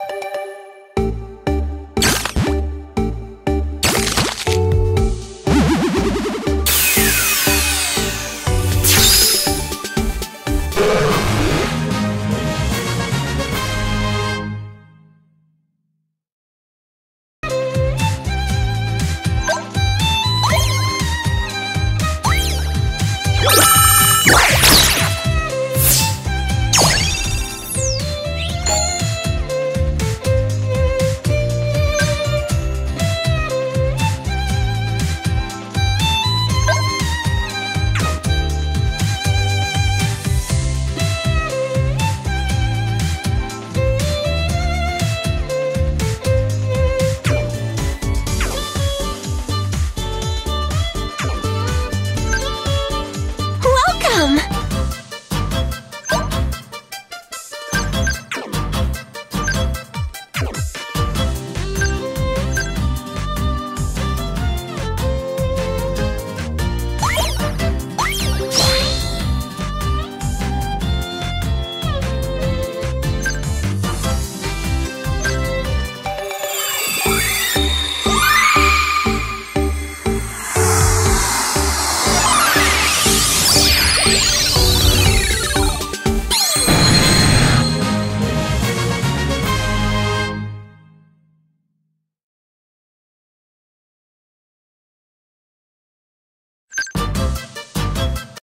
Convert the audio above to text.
you